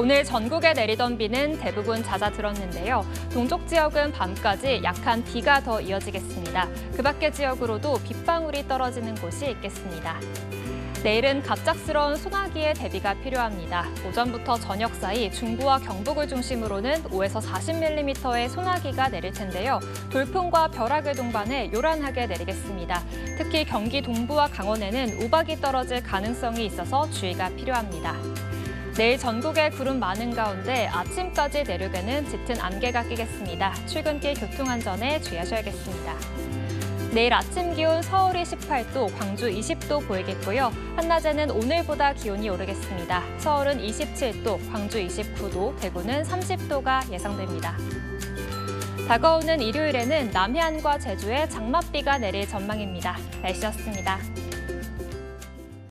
오늘 전국에 내리던 비는 대부분 잦아들었는데요. 동쪽 지역은 밤까지 약한 비가 더 이어지겠습니다. 그 밖의 지역으로도 빗방울이 떨어지는 곳이 있겠습니다. 내일은 갑작스러운 소나기에 대비가 필요합니다. 오전부터 저녁 사이 중부와 경북을 중심으로는 5에서 40mm의 소나기가 내릴 텐데요. 돌풍과 벼락을 동반해 요란하게 내리겠습니다. 특히 경기 동부와 강원에는 우박이 떨어질 가능성이 있어서 주의가 필요합니다. 내일 전국에 구름 많은 가운데 아침까지 내륙에는 짙은 안개가 끼겠습니다. 출근길 교통안전에 주의하셔야겠습니다. 내일 아침 기온 서울이 18도, 광주 20도 보이겠고요. 한낮에는 오늘보다 기온이 오르겠습니다. 서울은 27도, 광주 29도, 대구는 30도가 예상됩니다. 다가오는 일요일에는 남해안과 제주에 장맛비가 내릴 전망입니다. 날씨였습니다.